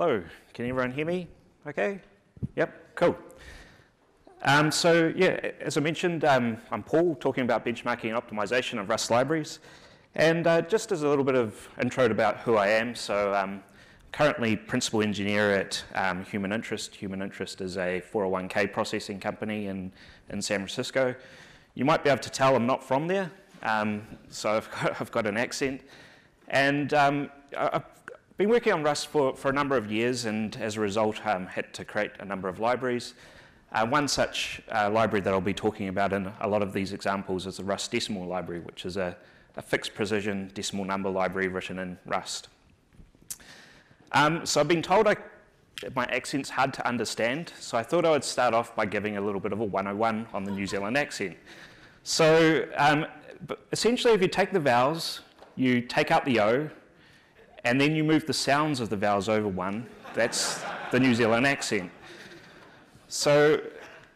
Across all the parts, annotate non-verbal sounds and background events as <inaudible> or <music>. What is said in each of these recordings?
Hello, can everyone hear me? Okay? Yep, cool. Um, so yeah, as I mentioned, um, I'm Paul, talking about benchmarking and optimization of Rust libraries. And uh, just as a little bit of intro about who I am, so um, currently principal engineer at um, Human Interest. Human Interest is a 401k processing company in, in San Francisco. You might be able to tell I'm not from there, um, so <laughs> I've got, I've got, an accent. And um, I've been working on Rust for, for a number of years, and as a result, um, had to create a number of libraries. Uh, one such uh, library that I'll be talking about in a lot of these examples is the Rust Decimal Library, which is a, a fixed precision decimal number library written in Rust. Um, so I've been told I, my accent's hard to understand, so I thought I would start off by giving a little bit of a 101 on the New Zealand accent. So um, essentially, if you take the vowels, you take out the O, and then you move the sounds of the vowels over one, that's the New Zealand accent. So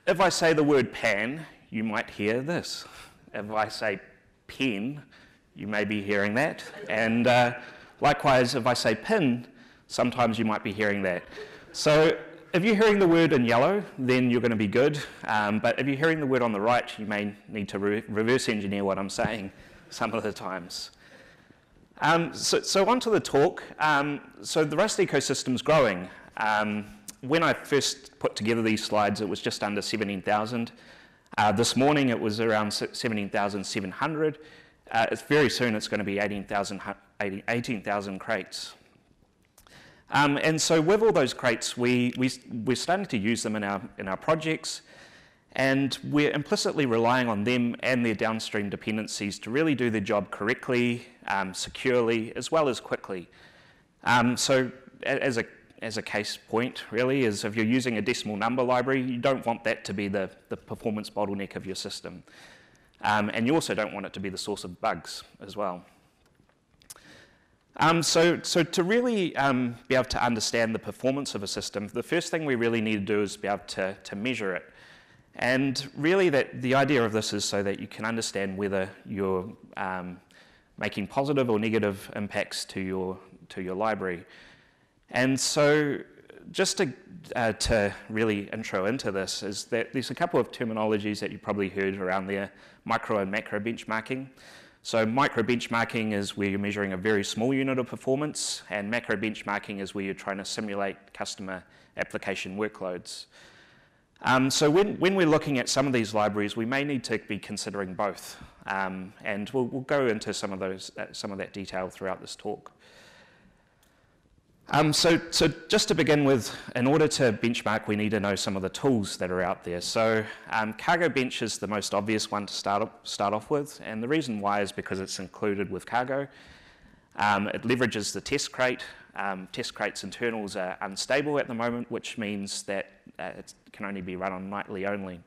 if I say the word pan, you might hear this. If I say pen, you may be hearing that. And uh, likewise, if I say pin, sometimes you might be hearing that. So if you're hearing the word in yellow, then you're going to be good. Um, but if you're hearing the word on the right, you may need to re reverse engineer what I'm saying some of the times. Um, so, so on to the talk. Um, so the Rust ecosystem is growing. Um, when I first put together these slides, it was just under 17,000. Uh, this morning, it was around 17,700. Uh, it's very soon, it's going to be 18,000 18, crates. Um, and so with all those crates, we, we, we're starting to use them in our, in our projects, and we're implicitly relying on them and their downstream dependencies to really do their job correctly, um, securely, as well as quickly. Um, so as a, as a case point, really, is if you're using a decimal number library, you don't want that to be the, the performance bottleneck of your system. Um, and you also don't want it to be the source of bugs as well. Um, so, so to really um, be able to understand the performance of a system, the first thing we really need to do is be able to, to measure it. And really that the idea of this is so that you can understand whether you're um, making positive or negative impacts to your, to your library. And so just to, uh, to really intro into this is that there's a couple of terminologies that you probably heard around there, micro and macro benchmarking. So micro benchmarking is where you're measuring a very small unit of performance, and macro benchmarking is where you're trying to simulate customer application workloads. Um, so when, when, we're looking at some of these libraries, we may need to be considering both, um, and we'll, we'll, go into some of those, uh, some of that detail throughout this talk. Um, so, so, just to begin with, in order to benchmark, we need to know some of the tools that are out there. So um, Cargo Bench is the most obvious one to start, up, start off with, and the reason why is because it's included with Cargo. Um, it leverages the test crate. Um, test crate's internals are unstable at the moment, which means that uh, it can only be run on nightly only.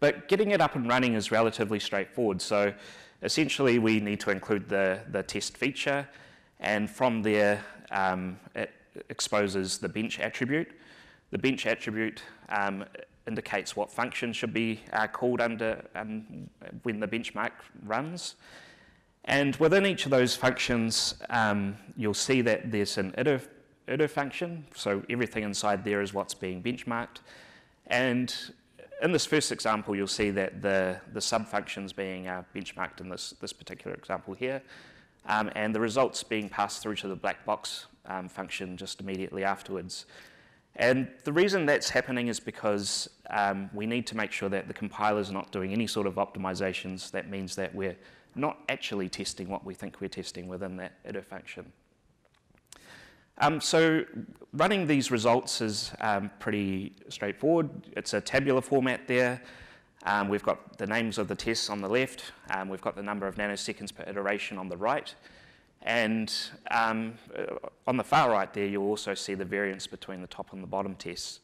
But getting it up and running is relatively straightforward. So essentially, we need to include the, the test feature, and from there, um, it exposes the bench attribute. The bench attribute um, indicates what function should be uh, called under um, when the benchmark runs. And within each of those functions, um, you'll see that there's an iter, iter function, so everything inside there is what's being benchmarked. And in this first example, you'll see that the, the sub-functions being uh, benchmarked in this, this particular example here um, and the results being passed through to the black box um, function just immediately afterwards. And the reason that's happening is because um, we need to make sure that the compiler is not doing any sort of optimizations. That means that we're not actually testing what we think we're testing within that iter function. Um, so running these results is um, pretty straightforward. It's a tabular format there. Um, we've got the names of the tests on the left. Um, we've got the number of nanoseconds per iteration on the right. And um, uh, on the far right there, you'll also see the variance between the top and the bottom tests.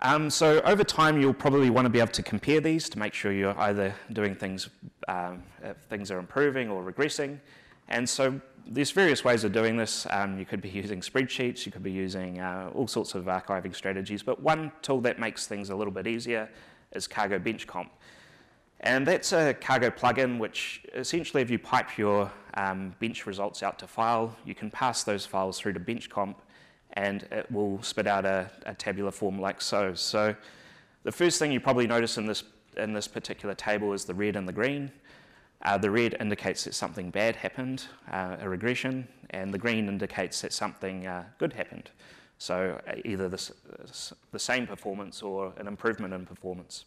Um, so over time, you'll probably want to be able to compare these to make sure you're either doing things, um, things are improving or regressing. And so there's various ways of doing this. Um, you could be using spreadsheets, you could be using uh, all sorts of archiving strategies, but one tool that makes things a little bit easier is Cargo Bench Comp. And that's a cargo plugin, which essentially if you pipe your um, bench results out to file, you can pass those files through to Bench Comp, and it will spit out a, a tabular form like so. So the first thing you probably notice in this, in this particular table is the red and the green. Uh, the red indicates that something bad happened, uh, a regression, and the green indicates that something uh, good happened. So uh, either this, the same performance or an improvement in performance.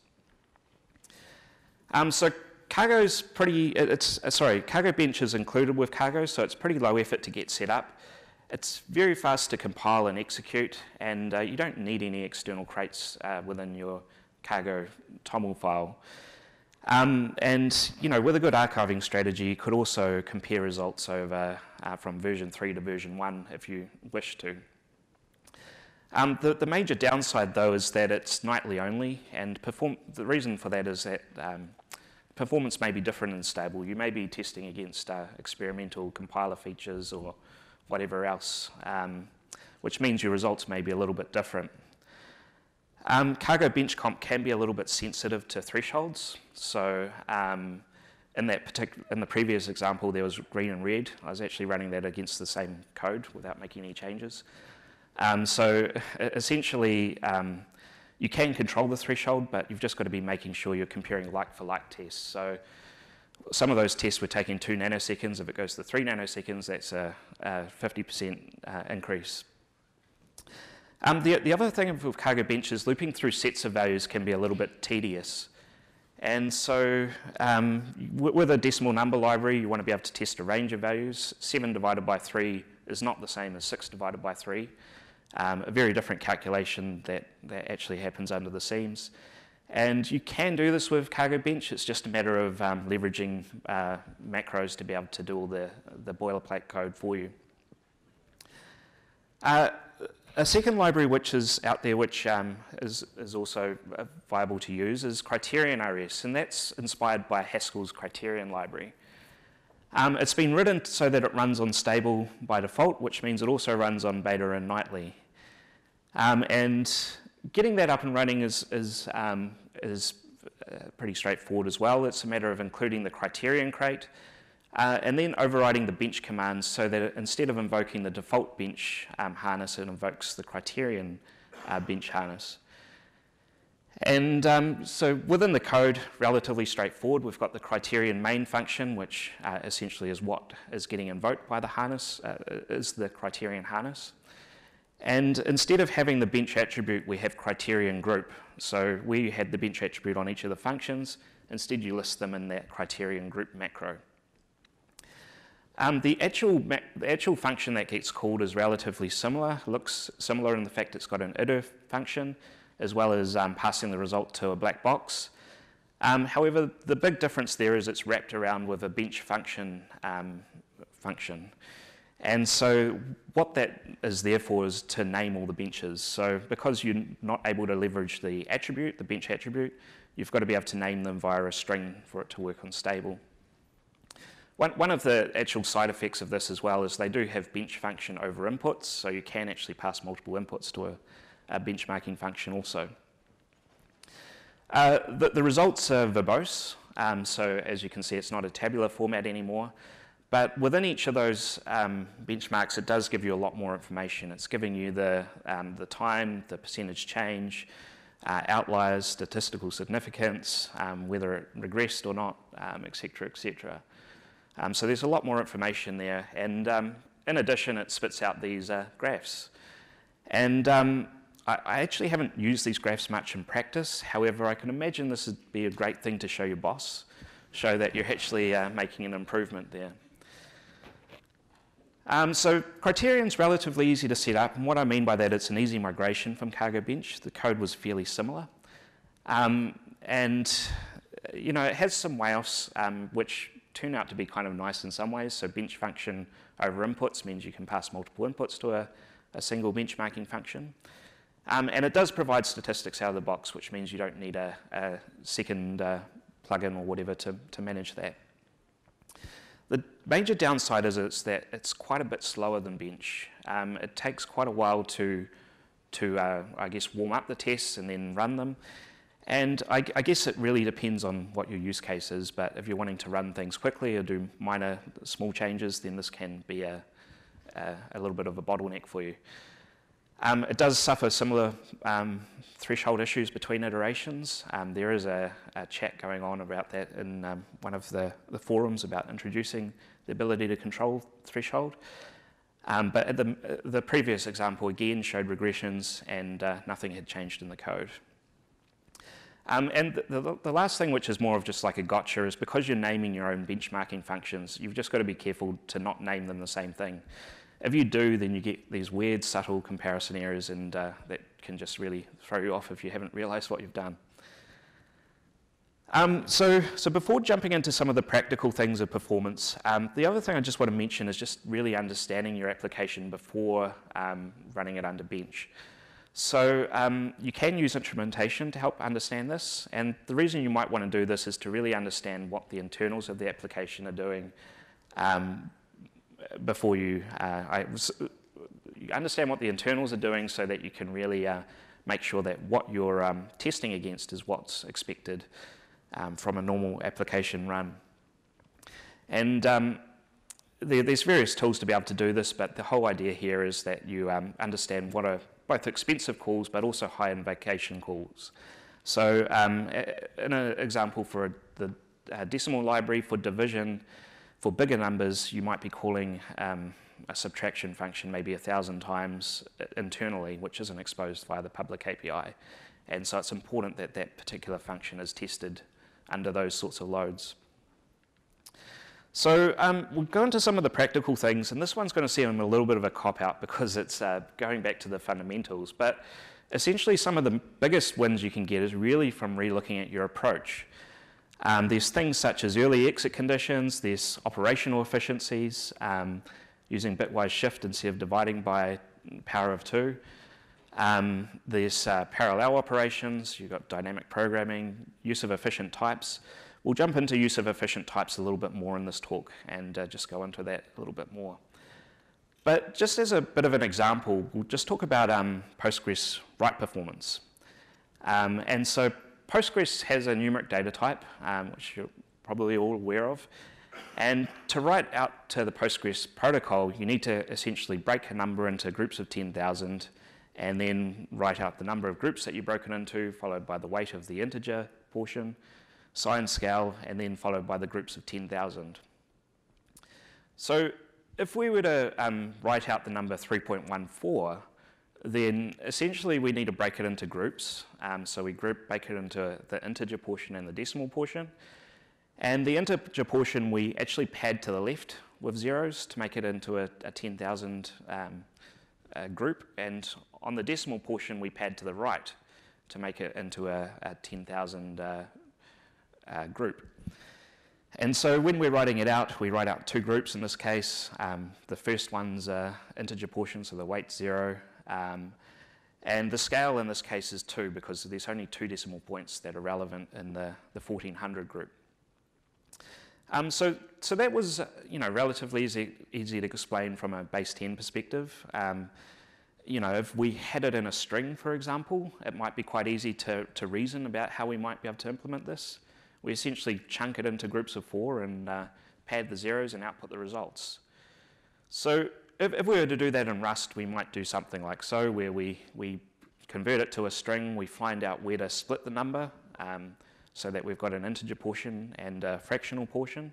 Um, so Cargo's pretty, it's, uh, sorry, Cargo Bench is included with Cargo, so it's pretty low effort to get set up. It's very fast to compile and execute, and uh, you don't need any external crates within your Cargo TOML file. Um, and you know, with a good archiving strategy, you could also compare results over uh, from version 3 to version 1 if you wish to. Um, the, the, major downside, though, is that it's nightly only, and perform the reason for that is that um, performance may be different and stable. You may be testing against uh, experimental compiler features or whatever else, um, which means your results may be a little bit different. Um, cargo bench comp can be a little bit sensitive to thresholds. So um, in that particular, in the previous example, there was green and red. I was actually running that against the same code without making any changes. Um, so essentially, um, you can control the threshold, but you've just got to be making sure you're comparing like for like tests. So some of those tests were taking two nanoseconds. If it goes to three nanoseconds, that's a 50% uh, increase um, the, the other thing with cargo bench is looping through sets of values can be a little bit tedious. And so um, with a decimal number library, you want to be able to test a range of values. 7 divided by 3 is not the same as 6 divided by 3. Um, a very different calculation that, that actually happens under the seams. And you can do this with Cargo Bench. It's just a matter of um, leveraging uh, macros to be able to do all the, the boilerplate code for you. Uh, a second library which is out there, which um, is, is also uh, viable to use, is Criterion RS, and that's inspired by Haskell's Criterion library. Um, it's been written so that it runs on stable by default, which means it also runs on beta and nightly. Um, and getting that up and running is, is, um, is uh, pretty straightforward as well. It's a matter of including the criterion crate, uh, and then overriding the bench commands so that instead of invoking the default bench um, harness, it invokes the criterion uh, bench harness. And um, so within the code, relatively straightforward, we've got the criterion main function, which uh, essentially is what is getting invoked by the harness, uh, is the criterion harness. And instead of having the bench attribute, we have criterion group. So we had the bench attribute on each of the functions. Instead, you list them in that criterion group macro. Um, the, actual, the actual function that gets called is relatively similar, looks similar in the fact it's got an iter function, as well as um, passing the result to a black box. Um, however, the big difference there is it's wrapped around with a bench function um, function. And so what that is there for is to name all the benches. So because you're not able to leverage the attribute, the bench attribute, you've got to be able to name them via a string for it to work on stable. One, one of the actual side effects of this as well is they do have bench function over inputs, so you can actually pass multiple inputs to a, a benchmarking function also. Uh, the, the, results are verbose, um, so as you can see it's not a tabular format anymore, but within each of those um, benchmarks it does give you a lot more information. It's giving you the, um, the time, the percentage change, uh, outliers, statistical significance, um, whether it regressed or not, etc., um, etc. Um, so there's a lot more information there. And um, in addition, it spits out these uh, graphs. And um, I, I, actually haven't used these graphs much in practice. However, I can imagine this would be a great thing to show your boss, show that you're actually uh, making an improvement there. Um, so Criterion's relatively easy to set up, and what I mean by that, it's an easy migration from Cargo Bench. The code was fairly similar. Um, and, you know, it has some WAFs, um, which turn out to be kind of nice in some ways. So bench function over inputs means you can pass multiple inputs to a, a single benchmarking function. Um, and it does provide statistics out of the box, which means you don't need a, a second uh, plugin or whatever to, to manage that. The major downside is it's that it's quite a bit slower than Bench. Um, it takes quite a while to, to uh, I guess, warm up the tests and then run them. And I, I, guess it really depends on what your use case is, but if you're wanting to run things quickly or do minor, small changes, then this can be a, a, a little bit of a bottleneck for you. Um, it does suffer similar um, threshold issues between iterations. Um, there is a, a, chat going on about that in um, one of the, the, forums about introducing the ability to control threshold. Um, but the, the previous example again showed regressions and uh, nothing had changed in the code. Um, and the, the, last thing, which is more of just like a gotcha, is because you're naming your own benchmarking functions, you've just got to be careful to not name them the same thing. If you do, then you get these weird, subtle comparison errors, and uh, that can just really throw you off if you haven't realized what you've done. Um, so, so before jumping into some of the practical things of performance, um, the other thing I just want to mention is just really understanding your application before um, running it under bench. So um, you can use instrumentation to help understand this, and the reason you might want to do this is to really understand what the internals of the application are doing um, before you, uh, I, you understand what the internals are doing so that you can really uh, make sure that what you're um, testing against is what's expected um, from a normal application run. And um, there, there's various tools to be able to do this, but the whole idea here is that you um, understand what are both expensive calls but also high invocation calls. So um, in an example for the uh, decimal library for division, for bigger numbers, you might be calling um, a subtraction function maybe a thousand times internally, which isn't exposed via the public API. And so it's important that that particular function is tested under those sorts of loads. So um, we'll go into some of the practical things, and this one's going to seem a little bit of a cop-out because it's uh, going back to the fundamentals, but essentially some of the biggest wins you can get is really from relooking at your approach. Um, there's things such as early exit conditions, there's operational efficiencies, um, using bitwise shift instead of dividing by power of two. Um, there's uh, parallel operations, you've got dynamic programming, use of efficient types. We'll jump into use of efficient types a little bit more in this talk and uh, just go into that a little bit more. But just as a bit of an example, we'll just talk about um, Postgres write performance. Um, and so Postgres has a numeric data type, um, which you're probably all aware of. And to write out to the Postgres protocol, you need to essentially break a number into groups of 10,000 and then write out the number of groups that you've broken into, followed by the weight of the integer portion, sign scale, and then followed by the groups of 10,000. So if we were to um, write out the number 3.14, then essentially we need to break it into groups. Um, so we group, break it into the integer portion and the decimal portion. And the integer portion we actually pad to the left with zeros to make it into a, a 10,000 um, uh, group. And on the decimal portion we pad to the right to make it into a, a 10,000 uh, uh, group. And so when we're writing it out, we write out two groups in this case. Um, the first one's uh, integer portion, so the weight zero. Um, and the scale in this case is two because there's only two decimal points that are relevant in the, the 1400 group. Um, so, so that was, uh, you know, relatively easy, easy to explain from a base 10 perspective. Um, you know, if we had it in a string, for example, it might be quite easy to, to reason about how we might be able to implement this we essentially chunk it into groups of four and uh, pad the zeros and output the results. So if, if, we were to do that in Rust, we might do something like so, where we, we convert it to a string, we find out where to split the number um, so that we've got an integer portion and a fractional portion.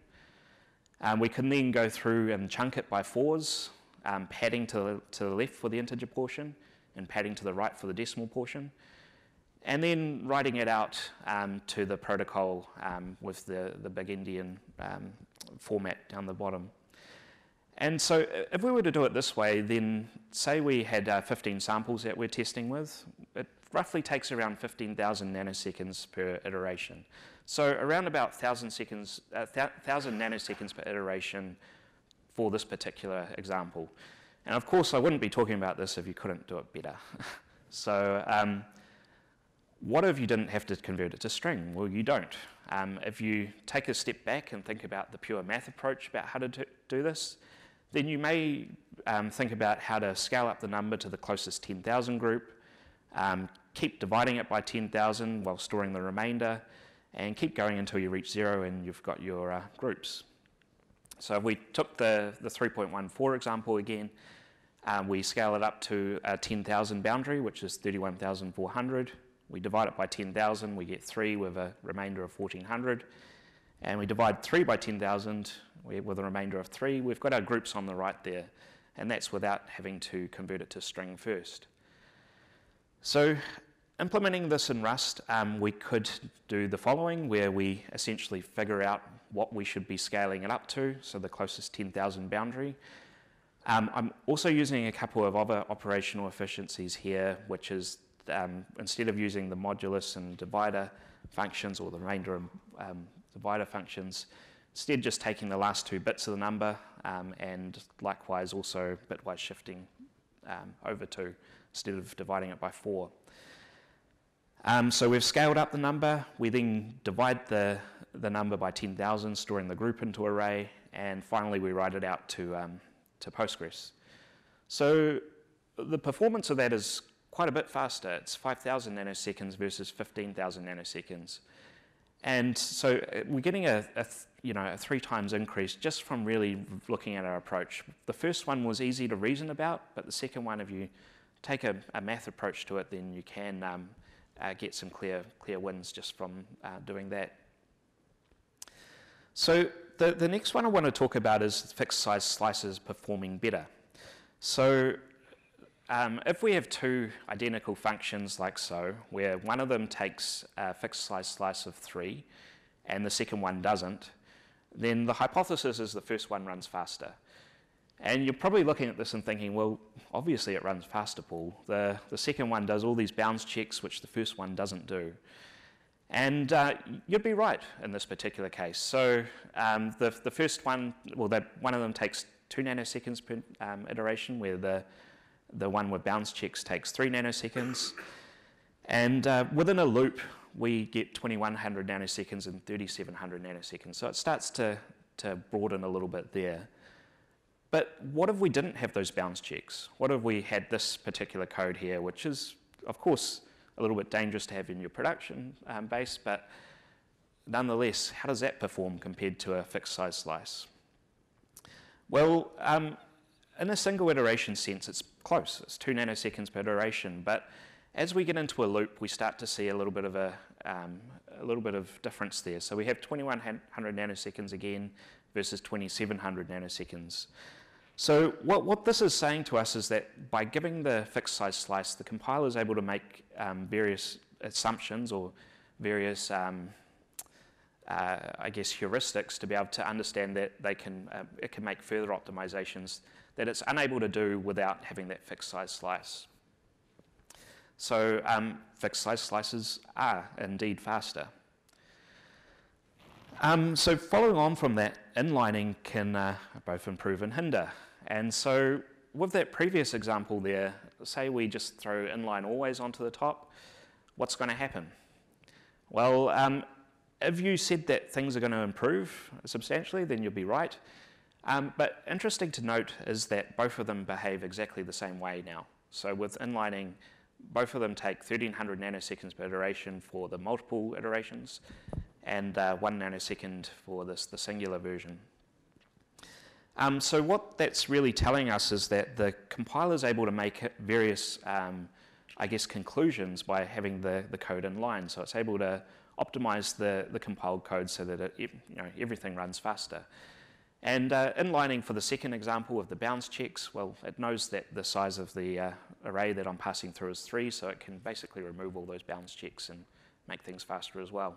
Um, we can then go through and chunk it by fours, um, padding to to the left for the integer portion and padding to the right for the decimal portion and then writing it out um, to the protocol um, with the, the big endian um, format down the bottom. And so uh, if we were to do it this way, then say we had uh, 15 samples that we're testing with, it roughly takes around 15,000 nanoseconds per iteration. So around about 1,000 seconds, uh, 1,000 nanoseconds per iteration for this particular example. And of course, I wouldn't be talking about this if you couldn't do it better. <laughs> so um, what if you didn't have to convert it to string? Well, you don't. Um, if you take a step back and think about the pure math approach about how to do this, then you may um, think about how to scale up the number to the closest 10,000 group, um, keep dividing it by 10,000 while storing the remainder, and keep going until you reach zero and you've got your uh, groups. So if we took the, the 3.14 example again, um, we scale it up to a 10,000 boundary, which is 31,400. We divide it by 10,000, we get 3 with a remainder of 1,400. And we divide 3 by 10,000 with a remainder of 3. We've got our groups on the right there, and that's without having to convert it to string first. So implementing this in Rust, um, we could do the following, where we essentially figure out what we should be scaling it up to, so the closest 10,000 boundary. Um, I'm also using a couple of other operational efficiencies here, which is um, instead of using the modulus and divider functions or the remainder and um, divider functions, instead just taking the last two bits of the number um, and likewise also bitwise shifting um, over two instead of dividing it by four. Um, so we've scaled up the number. We then divide the, the number by 10,000, storing the group into array, and finally we write it out to, um, to Postgres. So the performance of that is quite a bit faster. It's 5,000 nanoseconds versus 15,000 nanoseconds. And so uh, we're getting a, a, you know, a three times increase just from really looking at our approach. The first one was easy to reason about, but the second one, if you take a, a math approach to it, then you can um, uh, get some clear, clear wins just from uh, doing that. So the, the next one I want to talk about is fixed size slices performing better. So um, if we have two identical functions like so, where one of them takes a fixed size slice of three and the second one doesn't, then the hypothesis is the first one runs faster. And you're probably looking at this and thinking, well, obviously it runs faster, Paul. The, the second one does all these bounds checks, which the first one doesn't do. And uh, you'd be right in this particular case. So um, the, the first one, well, that one of them takes two nanoseconds per um, iteration, where the, the one with bounds checks takes three nanoseconds. And uh, within a loop, we get 2100 nanoseconds and 3700 nanoseconds. So it starts to, to broaden a little bit there. But what if we didn't have those bounds checks? What if we had this particular code here, which is, of course, a little bit dangerous to have in your production um, base, but nonetheless, how does that perform compared to a fixed size slice? Well, um, in a single iteration sense, it's close. It's two nanoseconds per duration. but as we get into a loop, we start to see a little bit of a, um, a little bit of difference there. So we have 2100 nanoseconds again versus 2700 nanoseconds. So what, what this is saying to us is that by giving the fixed size slice, the compiler is able to make um, various assumptions or various, um, uh, I guess, heuristics to be able to understand that they can, uh, it can make further optimizations that it's unable to do without having that fixed size slice. So um, fixed size slices are indeed faster. Um, so following on from that, inlining can uh, both improve and hinder. And so with that previous example there, say we just throw inline always onto the top, what's going to happen? Well, um, if you said that things are going to improve substantially, then you'll be right. Um, but interesting to note is that both of them behave exactly the same way now. So with inlining, both of them take 1300 nanoseconds per iteration for the multiple iterations, and uh, one nanosecond for this, the singular version. Um, so what that's really telling us is that the compiler is able to make various, um, I guess, conclusions by having the, the code in line. So it's able to optimize the, the compiled code so that it, you know, everything runs faster. And uh, inlining for the second example of the bounds checks, well, it knows that the size of the uh, array that I'm passing through is 3, so it can basically remove all those bounds checks and make things faster as well.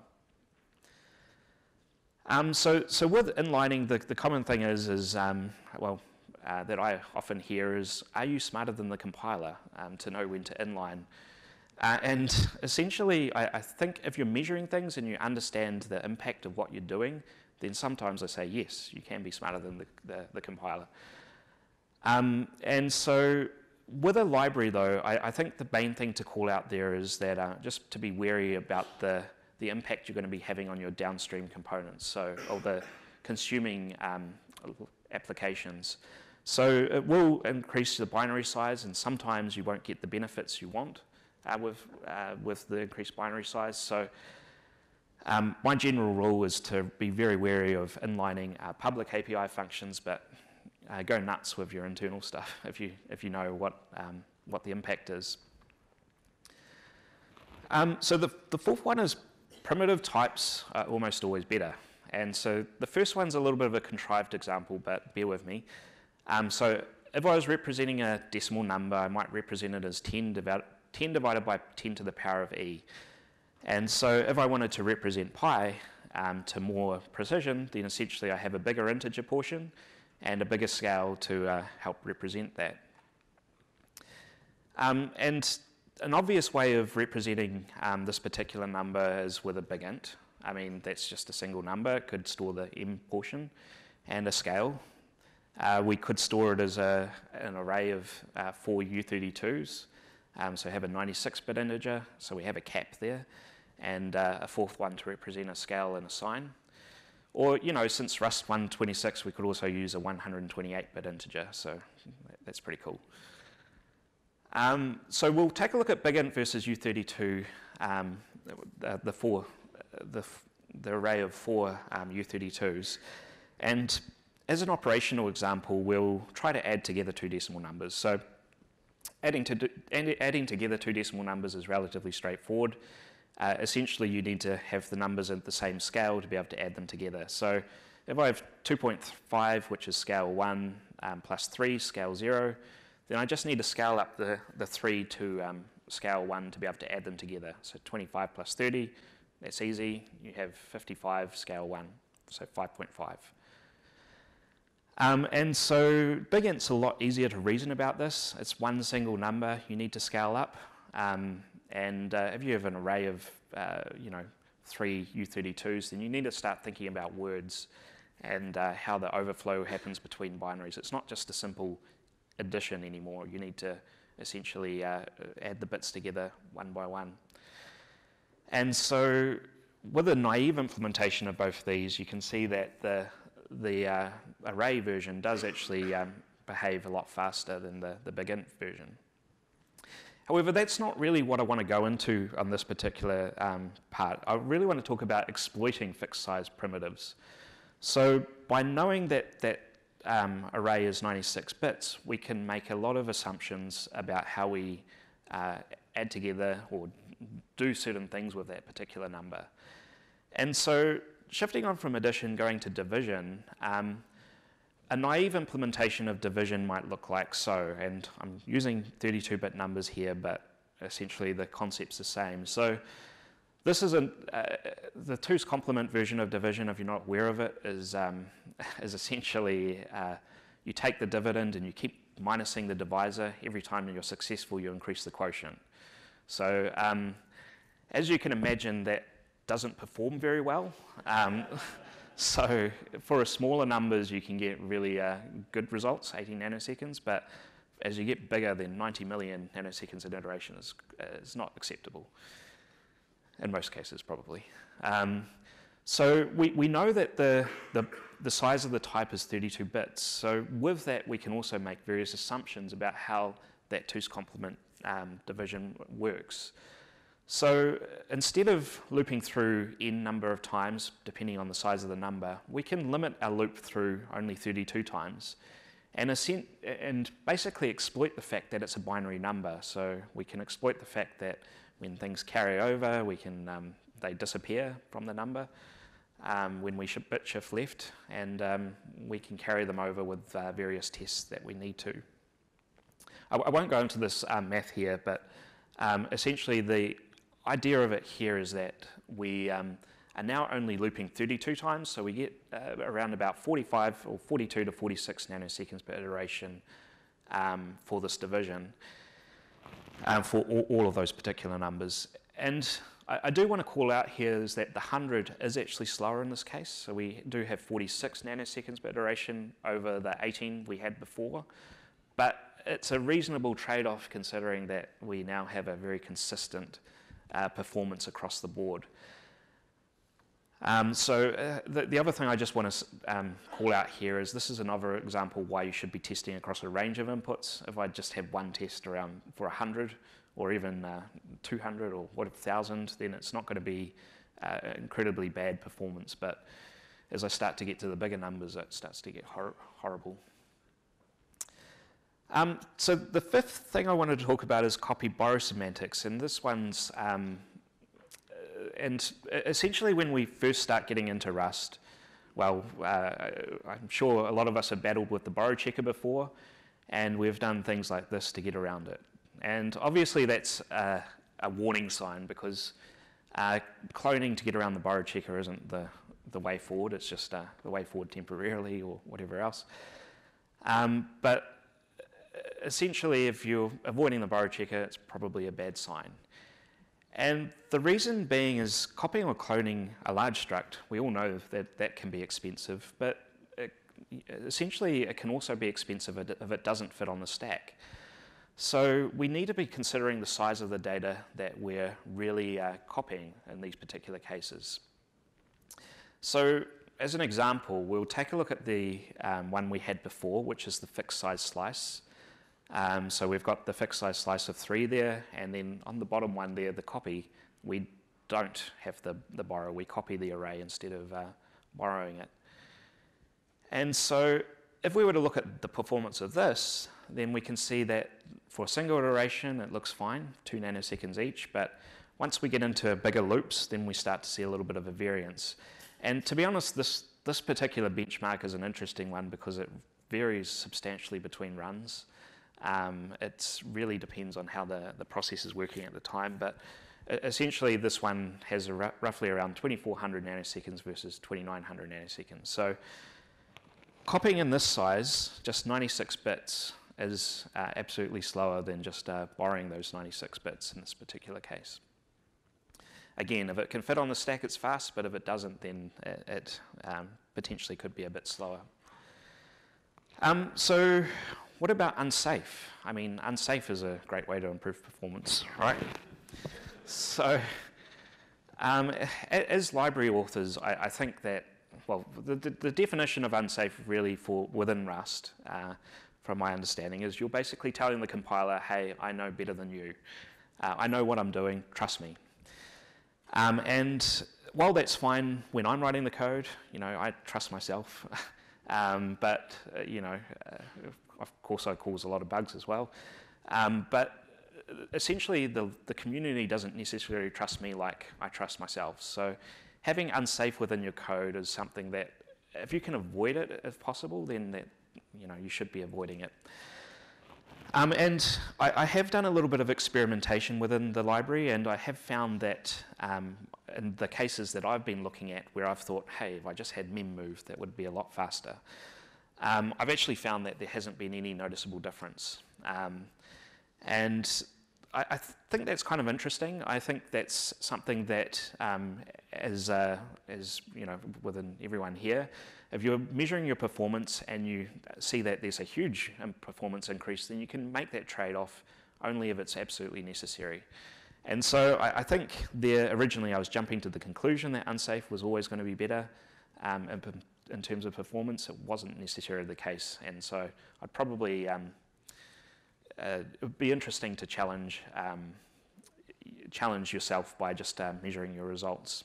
Um, so, so with inlining, the, the common thing is, is um, well, uh, that I often hear is, are you smarter than the compiler um, to know when to inline? Uh, and essentially, I, I, think if you're measuring things and you understand the impact of what you're doing, then sometimes I say, yes, you can be smarter than the, the, the compiler. Um, and so with a library, though, I, I, think the main thing to call out there is that uh, just to be wary about the, the impact you're going to be having on your downstream components, so or the consuming um, applications. So it will increase the binary size, and sometimes you won't get the benefits you want. uh, with, uh, with the increased binary size. So um, my general rule is to be very wary of inlining uh, public API functions, but uh, go nuts with your internal stuff <laughs> if you, if you know what, um, what the impact is. Um, so the, the fourth one is primitive types are almost always better. And so the first one's a little bit of a contrived example, but bear with me. Um, so if I was representing a decimal number, I might represent it as 10, divided, 10 divided by 10 to the power of e. And so if I wanted to represent pi um, to more precision, then essentially I have a bigger integer portion and a bigger scale to uh, help represent that. Um, and an obvious way of representing um, this particular number is with a big int. I mean, that's just a single number. It could store the m portion and a scale. Uh, we could store it as a, an array of uh, four U32s. Um, so have a 96-bit integer, so we have a cap there, and uh, a fourth one to represent a scale and a sign. Or, you know, since Rust 126, we could also use a 128-bit integer, so that's pretty cool. Um, so we'll take a look at BigInt versus U32, um, the, the, four, the, the, array of four um, U32s. And as an operational example, we'll try to add together two decimal numbers. So adding, to, adding together two decimal numbers is relatively straightforward. Uh, essentially, you need to have the numbers at the same scale to be able to add them together. So if I have 2.5, which is scale 1, um, plus 3, scale 0, then I just need to scale up the, the 3 to um, scale 1 to be able to add them together. So 25 plus 30, that's easy. You have 55 scale 1, so 5.5. Um, and so BigInt's a lot easier to reason about this. It's one single number you need to scale up. Um, and uh, if you have an array of, uh, you know, three U32s, then you need to start thinking about words and uh, how the overflow happens between binaries. It's not just a simple addition anymore. You need to essentially uh, add the bits together one by one. And so with a naive implementation of both of these, you can see that the, the uh, array version does actually um, behave a lot faster than the, the BigInt version. However, that's not really what I want to go into on this particular um, part. I really want to talk about exploiting fixed size primitives. So by knowing that, that um, array is 96 bits, we can make a lot of assumptions about how we uh, add together or do certain things with that particular number. And so shifting on from addition, going to division, um, a naive implementation of division might look like so, and I'm using 32-bit numbers here, but essentially the concept's the same. So this is a, uh, the two's complement version of division, if you're not aware of it, is, um, <laughs> is essentially uh, you take the dividend and you keep minusing the divisor. Every time you're successful, you increase the quotient. So um, as you can imagine, that doesn't perform very well. Um, <laughs> <laughs> so for a smaller numbers, you can get really uh, good results, 80 nanoseconds, but as you get bigger, then 90 million nanoseconds in iteration is, is not acceptable in most cases probably. Um, so we, we know that the, the, the size of the type is 32 bits. So with that, we can also make various assumptions about how that two's complement um, division works. So instead of looping through n number of times, depending on the size of the number, we can limit our loop through only 32 times and, and basically exploit the fact that it's a binary number. So we can exploit the fact that when things carry over, we can, um, they disappear from the number um, when we bit shift left, and um, we can carry them over with uh, various tests that we need to. I, I won't go into this um, math here, but um, essentially the idea of it here is that we um, are now only looping 32 times, so we get uh, around about 45 or 42 to 46 nanoseconds per iteration um, for this division um, for all, all, of those particular numbers. And I, I, do want to call out here is that the 100 is actually slower in this case. So we do have 46 nanoseconds per iteration over the 18 we had before. But it's a reasonable trade-off considering that we now have a very consistent uh, performance across the board. Um, so uh, the, the, other thing I just want to um, call out here is this is another example why you should be testing across a range of inputs. If I just have one test around for 100 or even uh, 200 or what 1,000, then it's not going to be uh, incredibly bad performance. But as I start to get to the bigger numbers, it starts to get hor horrible. Um, so the fifth thing I wanted to talk about is copy borrow semantics, and this one's um, and essentially when we first start getting into Rust, well, uh, I'm sure a lot of us have battled with the borrow checker before, and we've done things like this to get around it. And obviously that's a, a warning sign because uh, cloning to get around the borrow checker isn't the, the way forward, it's just uh, the way forward temporarily or whatever else. Um, but essentially, if you're avoiding the borrow checker, it's probably a bad sign. And the reason being is copying or cloning a large struct, we all know that that can be expensive, but it, essentially it can also be expensive if it doesn't fit on the stack. So we need to be considering the size of the data that we're really uh, copying in these particular cases. So as an example, we'll take a look at the um, one we had before, which is the fixed size slice. Um, so we've got the fixed size slice of three there, and then on the bottom one there, the copy, we don't have the, the borrow, we copy the array instead of uh, borrowing it. And so if we were to look at the performance of this, then we can see that for a single iteration, it looks fine, two nanoseconds each, but once we get into bigger loops, then we start to see a little bit of a variance. And to be honest, this, this particular benchmark is an interesting one because it varies substantially between runs. Um, it really depends on how the, the process is working at the time, but essentially this one has roughly around 2400 nanoseconds versus 2900 nanoseconds. So copying in this size, just 96 bits, is uh, absolutely slower than just uh, borrowing those 96 bits in this particular case. Again, if it can fit on the stack, it's fast, but if it doesn't, then it, it um, potentially could be a bit slower. Um, so what about unsafe? I mean, unsafe is a great way to improve performance, right? So, um, as library authors, I, I, think that, well, the, the, the, definition of unsafe really for within Rust, uh, from my understanding, is you're basically telling the compiler, hey, I know better than you. Uh, I know what I'm doing, trust me. Um, and while that's fine when I'm writing the code, you know, I trust myself. <laughs> um, but, uh, you know, uh, of course, I cause a lot of bugs as well. Um, but essentially, the, the community doesn't necessarily trust me like I trust myself. So having unsafe within your code is something that, if you can avoid it if possible, then that, you know, you should be avoiding it. Um, and I, I, have done a little bit of experimentation within the library, and I have found that um, in the cases that I've been looking at, where I've thought, hey, if I just had mem move, that would be a lot faster. Um, I've actually found that there hasn't been any noticeable difference. Um, and I, I, think that's kind of interesting. I think that's something that, um, as, uh, as you know, within everyone here, if you're measuring your performance and you see that there's a huge um, performance increase, then you can make that trade-off only if it's absolutely necessary. And so I, I, think there originally I was jumping to the conclusion that unsafe was always going to be better um, and in terms of performance, it wasn't necessarily the case. And so I'd probably, um, uh, it would be interesting to challenge, um, challenge yourself by just uh, measuring your results.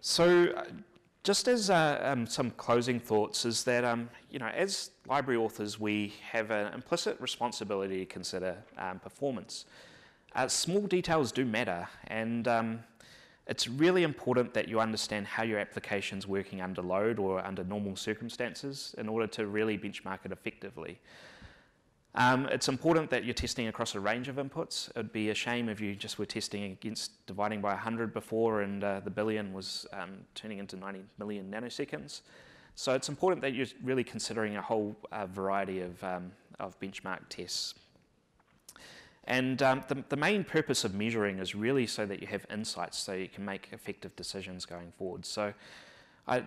So uh, just as uh, um, some closing thoughts is that, um, you know, as library authors, we have an implicit responsibility to consider um, performance. Uh, small details do matter, and um, it's really important that you understand how your application is working under load or under normal circumstances in order to really benchmark it effectively. Um, it's important that you're testing across a range of inputs. It'd be a shame if you just were testing against dividing by 100 before and uh, the billion was um, turning into 90 million nanoseconds. So it's important that you're really considering a whole uh, variety of, um, of benchmark tests. And um, the, the main purpose of measuring is really so that you have insights so you can make effective decisions going forward. So, I,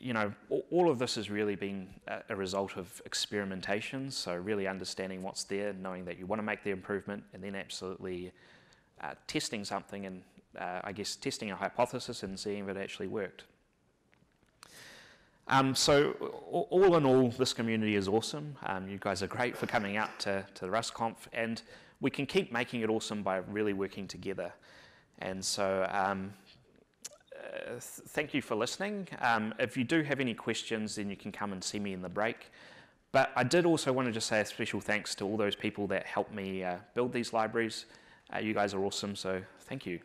you know, all of this has really been a, result of experimentation. So really understanding what's there, knowing that you want to make the improvement, and then absolutely uh, testing something and uh, I guess, testing a hypothesis and seeing if it actually worked. Um, so all in all, this community is awesome. Um, you guys are great for coming out to, to the RustConf, and we can keep making it awesome by really working together. And so um, uh, thank you for listening. Um, if you do have any questions, then you can come and see me in the break. But I did also want to just say a special thanks to all those people that helped me uh, build these libraries. Uh, you guys are awesome, so thank you.